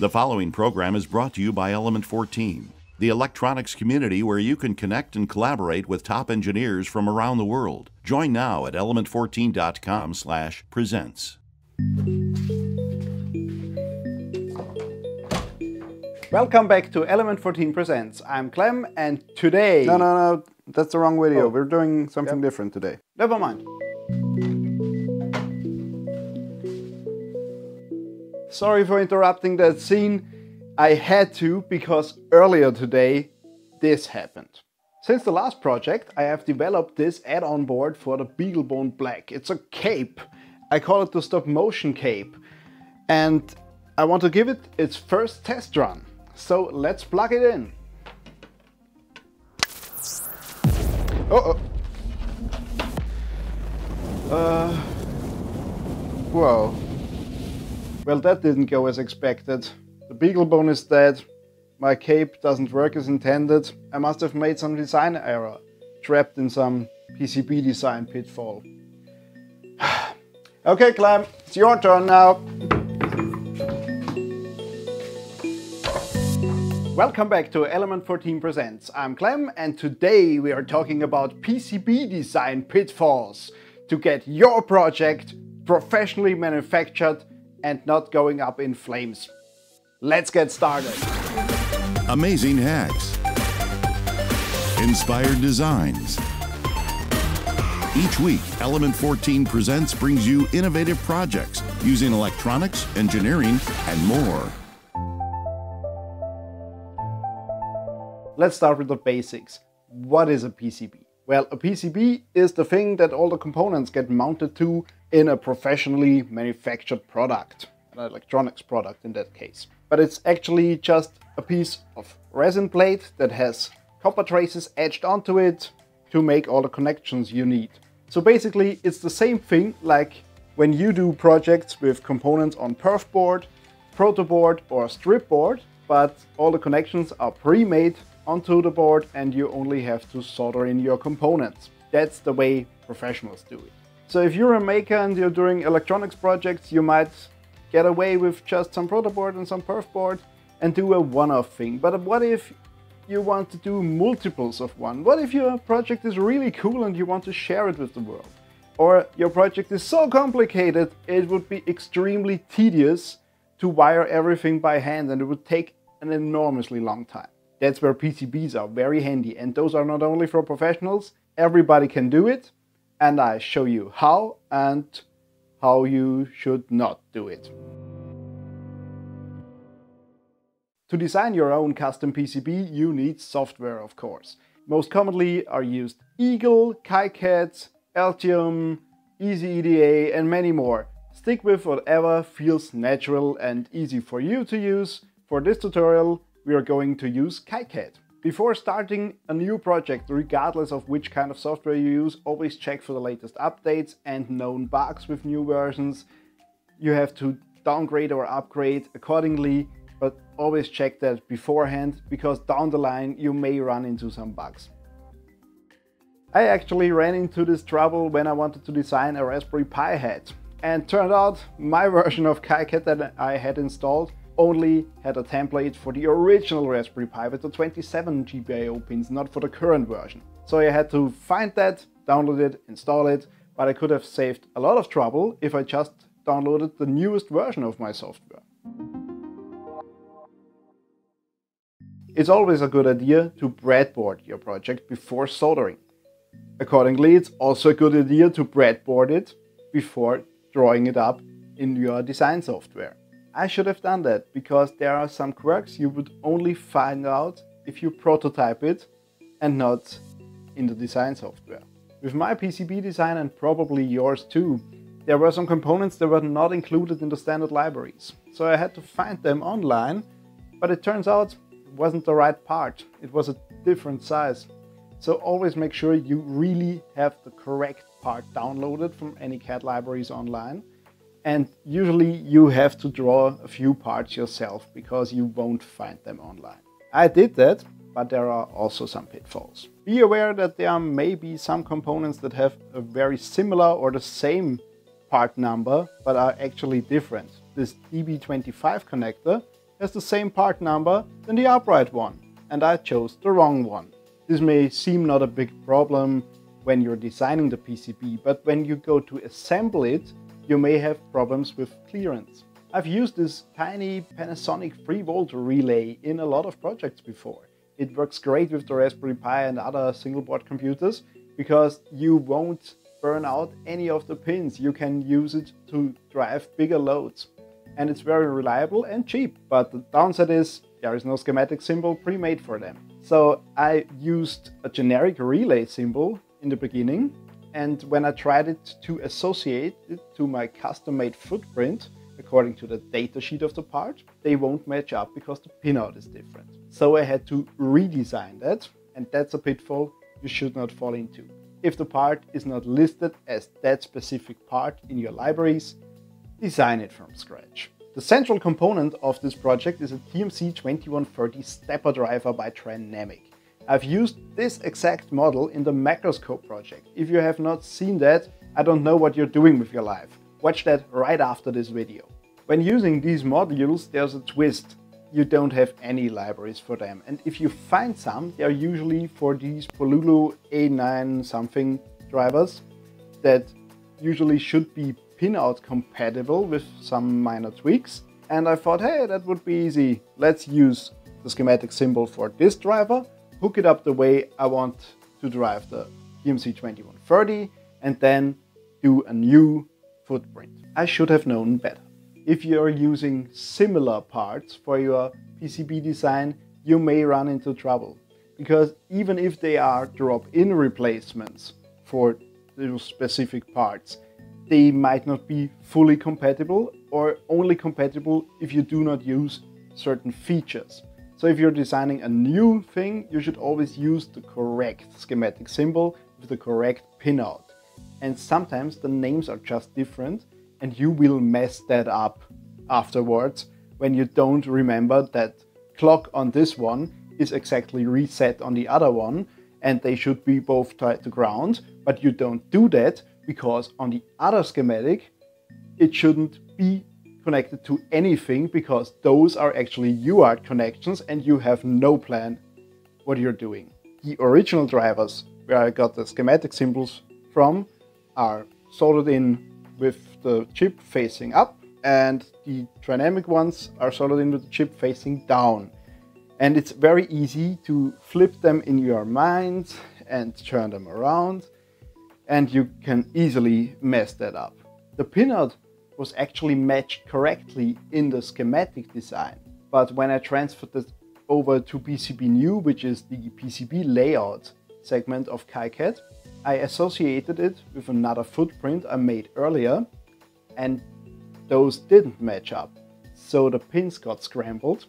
The following program is brought to you by Element 14, the electronics community where you can connect and collaborate with top engineers from around the world. Join now at element14.com/presents. Welcome back to Element 14 Presents. I'm Clem, and today. No, no, no, that's the wrong video. Oh. We're doing something different today. Never mind. Sorry for interrupting that scene. I had to because earlier today this happened. Since the last project, I have developed this add-on board for the Beaglebone Black. It's a cape. I call it the stop motion cape. And I want to give it its first test run. So let's plug it in. Uh oh. Uh, whoa. Well, that didn't go as expected. The Beaglebone is dead. My cape doesn't work as intended. I must have made some design error, trapped in some PCB design pitfall. okay, Clem, it's your turn now. Welcome back to Element 14 Presents. I'm Clem and today we are talking about PCB design pitfalls to get your project professionally manufactured and not going up in flames. Let's get started. Amazing hacks. Inspired designs. Each week, Element 14 Presents brings you innovative projects using electronics, engineering, and more. Let's start with the basics. What is a PCB? Well, a PCB is the thing that all the components get mounted to in a professionally manufactured product, an electronics product in that case. But it's actually just a piece of resin plate that has copper traces etched onto it to make all the connections you need. So basically, it's the same thing like when you do projects with components on perf board, protoboard or strip board, but all the connections are pre-made onto the board and you only have to solder in your components. That's the way professionals do it. So if you're a maker and you're doing electronics projects, you might get away with just some protoboard and some perf board and do a one-off thing. But what if you want to do multiples of one? What if your project is really cool and you want to share it with the world? Or your project is so complicated it would be extremely tedious to wire everything by hand and it would take an enormously long time. That's where PCBs are very handy and those are not only for professionals, everybody can do it and I show you how and how you should not do it. To design your own custom PCB you need software of course. Most commonly are used Eagle, KiCad, Altium, EasyEDA and many more. Stick with whatever feels natural and easy for you to use. For this tutorial we are going to use KiCad. Before starting a new project, regardless of which kind of software you use, always check for the latest updates and known bugs with new versions. You have to downgrade or upgrade accordingly, but always check that beforehand because down the line you may run into some bugs. I actually ran into this trouble when I wanted to design a Raspberry Pi head. And turned out my version of KiCad that I had installed only had a template for the original Raspberry Pi with the 27 GPIO pins, not for the current version. So I had to find that, download it, install it, but I could have saved a lot of trouble if I just downloaded the newest version of my software. It's always a good idea to breadboard your project before soldering. Accordingly, it's also a good idea to breadboard it before drawing it up in your design software. I should have done that because there are some quirks you would only find out if you prototype it and not in the design software. With my PCB design and probably yours too, there were some components that were not included in the standard libraries. So I had to find them online, but it turns out it wasn't the right part. It was a different size. So always make sure you really have the correct part downloaded from any CAD libraries online and usually you have to draw a few parts yourself because you won't find them online. I did that, but there are also some pitfalls. Be aware that there may be some components that have a very similar or the same part number, but are actually different. This DB25 connector has the same part number than the upright one, and I chose the wrong one. This may seem not a big problem when you're designing the PCB, but when you go to assemble it, you may have problems with clearance. I've used this tiny Panasonic 3 volt relay in a lot of projects before. It works great with the Raspberry Pi and other single board computers because you won't burn out any of the pins. You can use it to drive bigger loads. And it's very reliable and cheap, but the downside is there is no schematic symbol pre-made for them. So I used a generic relay symbol in the beginning and when I tried it to associate it to my custom-made footprint, according to the datasheet of the part, they won't match up because the pinout is different. So I had to redesign that, and that's a pitfall you should not fall into. If the part is not listed as that specific part in your libraries, design it from scratch. The central component of this project is a TMC2130 stepper driver by Trinamic. I've used this exact model in the Macroscope project. If you have not seen that, I don't know what you're doing with your life. Watch that right after this video. When using these modules, there's a twist. You don't have any libraries for them. And if you find some, they're usually for these Pololu A9 something drivers that usually should be pinout compatible with some minor tweaks. And I thought, hey, that would be easy. Let's use the schematic symbol for this driver hook it up the way I want to drive the TMC2130 and then do a new footprint. I should have known better. If you're using similar parts for your PCB design, you may run into trouble because even if they are drop-in replacements for those specific parts, they might not be fully compatible or only compatible if you do not use certain features. So if you're designing a new thing, you should always use the correct schematic symbol with the correct pinout. And sometimes the names are just different and you will mess that up afterwards when you don't remember that clock on this one is exactly reset on the other one and they should be both tied to ground, but you don't do that because on the other schematic it shouldn't be connected to anything because those are actually UART connections and you have no plan what you're doing. The original drivers where I got the schematic symbols from are soldered in with the chip facing up and the Trinamic ones are soldered in with the chip facing down. And it's very easy to flip them in your mind and turn them around and you can easily mess that up. The pinout was actually matched correctly in the schematic design. But when I transferred it over to Pcbnew, which is the PCB layout segment of KiCad, I associated it with another footprint I made earlier and those didn't match up. So the pins got scrambled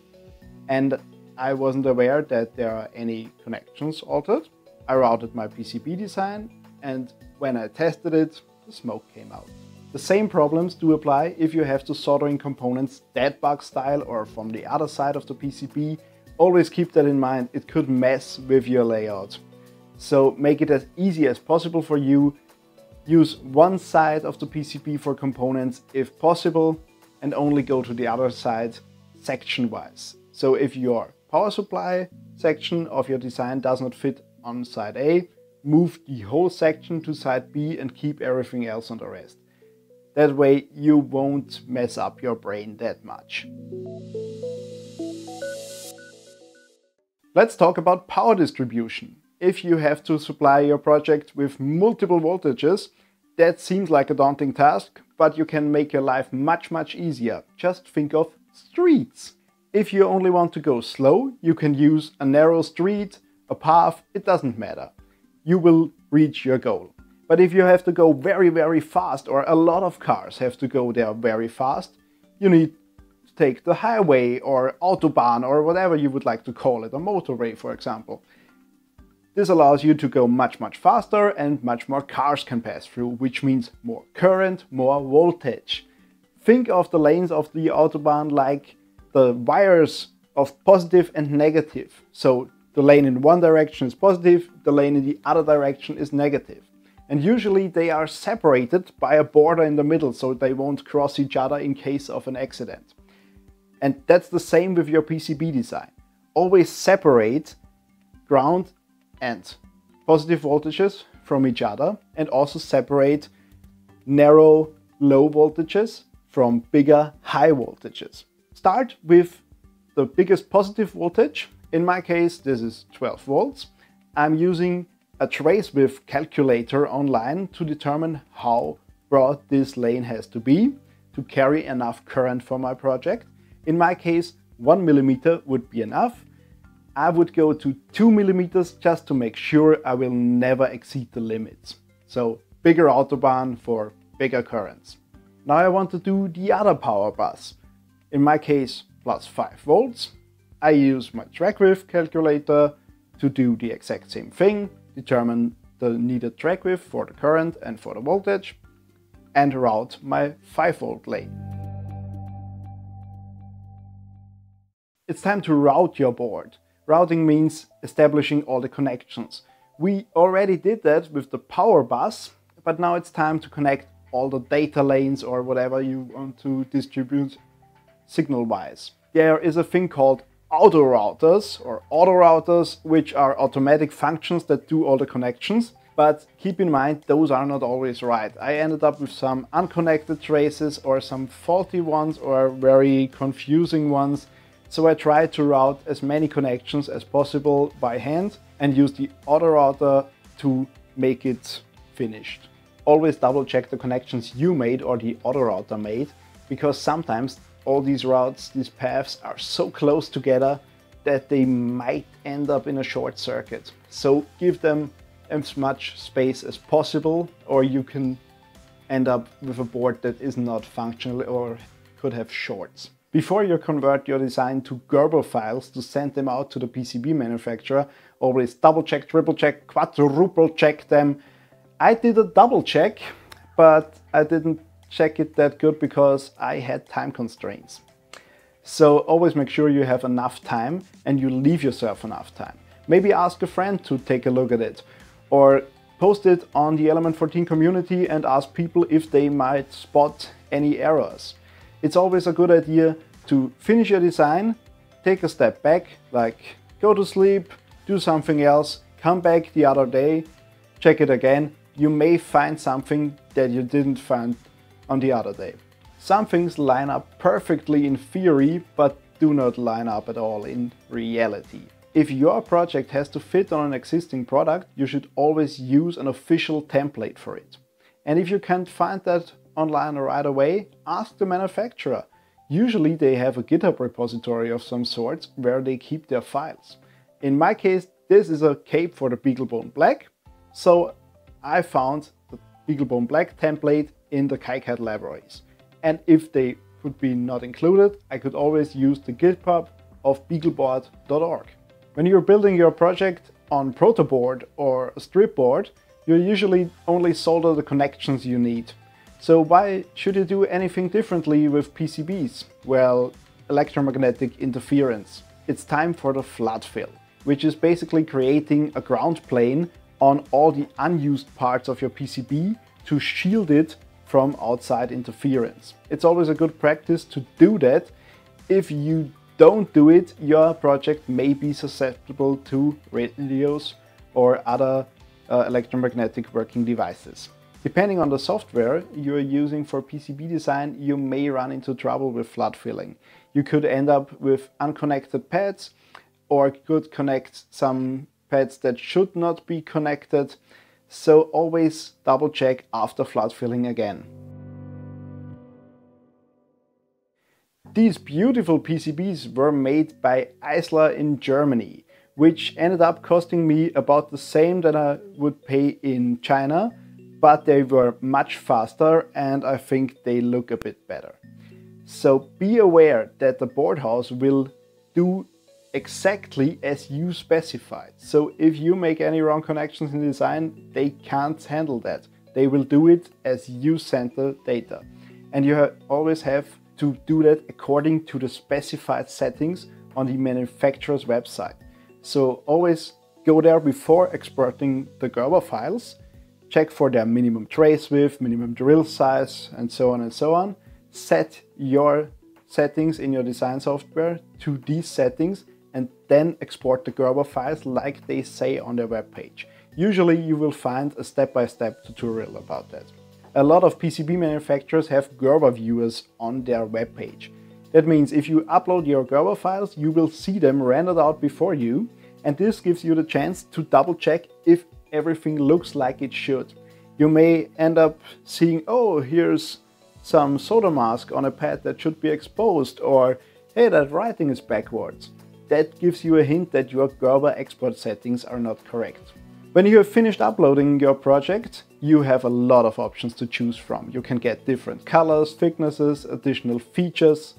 and I wasn't aware that there are any connections altered. I routed my PCB design and when I tested it, the smoke came out. The same problems do apply if you have to solder in components dead bug style or from the other side of the PCB. Always keep that in mind, it could mess with your layout. So make it as easy as possible for you. Use one side of the PCB for components if possible and only go to the other side section wise. So if your power supply section of your design does not fit on side A, move the whole section to side B and keep everything else on the rest. That way you won't mess up your brain that much. Let's talk about power distribution. If you have to supply your project with multiple voltages, that seems like a daunting task, but you can make your life much much easier. Just think of streets. If you only want to go slow, you can use a narrow street, a path, it doesn't matter. You will reach your goal. But if you have to go very, very fast, or a lot of cars have to go there very fast, you need to take the highway or autobahn or whatever you would like to call it, a motorway for example. This allows you to go much, much faster and much more cars can pass through, which means more current, more voltage. Think of the lanes of the autobahn like the wires of positive and negative. So the lane in one direction is positive, the lane in the other direction is negative and usually they are separated by a border in the middle so they won't cross each other in case of an accident. And that's the same with your PCB design. Always separate ground and positive voltages from each other and also separate narrow low voltages from bigger high voltages. Start with the biggest positive voltage. In my case, this is 12 volts. I'm using a trace width calculator online to determine how broad this lane has to be to carry enough current for my project. In my case, one millimeter would be enough. I would go to two millimeters just to make sure I will never exceed the limits. So bigger autobahn for bigger currents. Now I want to do the other power bus. In my case, plus 5 volts. I use my track width calculator to do the exact same thing, determine the needed track width for the current and for the voltage, and route my 5 volt lane. It's time to route your board. Routing means establishing all the connections. We already did that with the power bus, but now it's time to connect all the data lanes or whatever you want to distribute signal wise. There is a thing called auto routers or auto routers, which are automatic functions that do all the connections. But keep in mind, those are not always right. I ended up with some unconnected traces or some faulty ones or very confusing ones. So I tried to route as many connections as possible by hand and use the auto router to make it finished. Always double check the connections you made or the auto router made because sometimes all these routes, these paths are so close together that they might end up in a short circuit. So give them as much space as possible or you can end up with a board that is not functional or could have shorts. Before you convert your design to Gerber files to send them out to the PCB manufacturer, always double check, triple check, quadruple check them. I did a double check, but I didn't check it that good because I had time constraints. So always make sure you have enough time and you leave yourself enough time. Maybe ask a friend to take a look at it or post it on the Element 14 community and ask people if they might spot any errors. It's always a good idea to finish your design, take a step back, like go to sleep, do something else, come back the other day, check it again. You may find something that you didn't find on the other day. Some things line up perfectly in theory, but do not line up at all in reality. If your project has to fit on an existing product, you should always use an official template for it. And if you can't find that online right away, ask the manufacturer. Usually they have a GitHub repository of some sort where they keep their files. In my case, this is a cape for the BeagleBone Black, so I found the BeagleBone Black template in the KiCad libraries. And if they would be not included, I could always use the GitHub of beagleboard.org. When you're building your project on protoboard or a strip board, you usually only solder the connections you need. So why should you do anything differently with PCBs? Well, electromagnetic interference. It's time for the flood fill, which is basically creating a ground plane on all the unused parts of your PCB to shield it from outside interference. It's always a good practice to do that. If you don't do it, your project may be susceptible to radios or other uh, electromagnetic working devices. Depending on the software you're using for PCB design, you may run into trouble with flood filling. You could end up with unconnected pads or could connect some pads that should not be connected so always double check after flood filling again. These beautiful PCBs were made by Aisler in Germany, which ended up costing me about the same that I would pay in China, but they were much faster and I think they look a bit better. So be aware that the board house will do exactly as you specified. So if you make any wrong connections in design, they can't handle that. They will do it as you send the data. And you always have to do that according to the specified settings on the manufacturer's website. So always go there before exporting the Gerber files, check for their minimum trace width, minimum drill size, and so on and so on. Set your settings in your design software to these settings and then export the Gerber files like they say on their webpage. Usually you will find a step-by-step -step tutorial about that. A lot of PCB manufacturers have Gerber viewers on their webpage. That means if you upload your Gerber files, you will see them rendered out before you, and this gives you the chance to double check if everything looks like it should. You may end up seeing, oh, here's some solder mask on a pad that should be exposed, or hey, that writing is backwards. That gives you a hint that your Gerber export settings are not correct. When you have finished uploading your project, you have a lot of options to choose from. You can get different colors, thicknesses, additional features,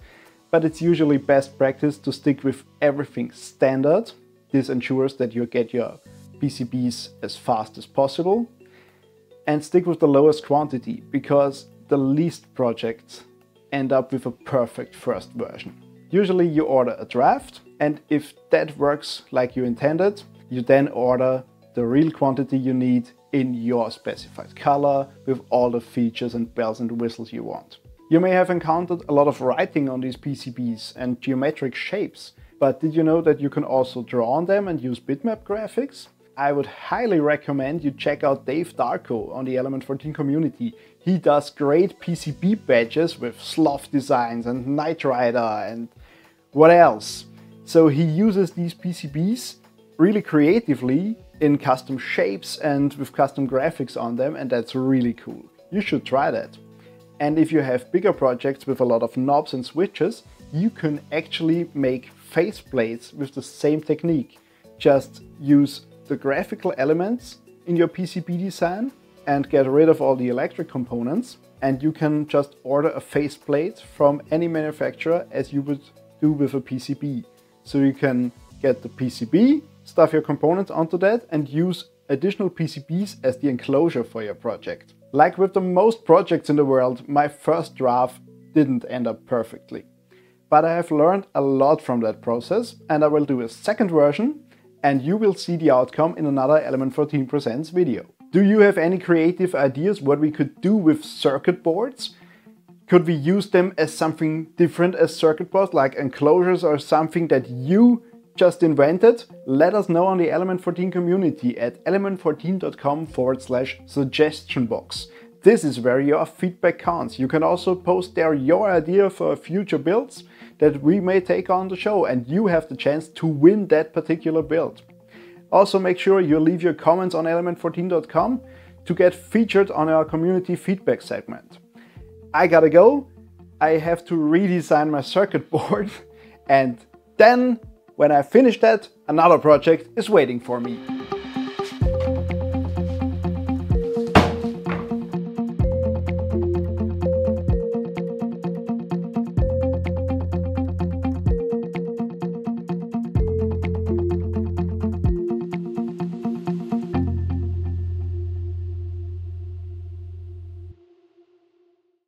but it's usually best practice to stick with everything standard. This ensures that you get your PCBs as fast as possible and stick with the lowest quantity because the least projects end up with a perfect first version. Usually you order a draft and if that works like you intended, you then order the real quantity you need in your specified color with all the features and bells and whistles you want. You may have encountered a lot of writing on these PCBs and geometric shapes, but did you know that you can also draw on them and use bitmap graphics? I would highly recommend you check out Dave Darko on the Element 14 community. He does great PCB badges with sloth designs and Knight Rider and what else. So he uses these PCBs really creatively in custom shapes and with custom graphics on them and that's really cool. You should try that. And if you have bigger projects with a lot of knobs and switches, you can actually make faceplates with the same technique. Just use the graphical elements in your PCB design and get rid of all the electric components and you can just order a faceplate from any manufacturer as you would do with a PCB. So you can get the PCB, stuff your components onto that and use additional PCBs as the enclosure for your project. Like with the most projects in the world, my first draft didn't end up perfectly. But I have learned a lot from that process and I will do a second version and you will see the outcome in another Element 14 Presents video. Do you have any creative ideas what we could do with circuit boards? Could we use them as something different as circuit boards, like enclosures or something that you just invented? Let us know on the Element 14 community at element14.com forward slash suggestion box. This is where your feedback counts. You can also post there your idea for future builds that we may take on the show and you have the chance to win that particular build. Also make sure you leave your comments on element14.com to get featured on our community feedback segment. I gotta go. I have to redesign my circuit board and then when I finish that, another project is waiting for me.